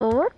or